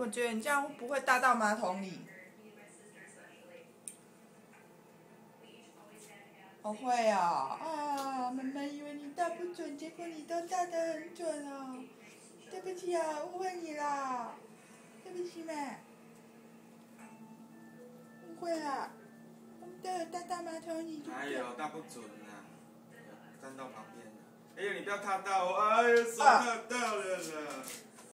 我觉得你这样不会搭到马桶里？我会啊！啊，妈妈以为你搭不准，结果你都搭得很准哦。对不起啊，误会你啦，对不起嘛。误会啊，我们都有搭到马桶里。哪有搭不准啊？站到旁边了。哎呦，你不要踏到我！哎呦，手踏到了啦！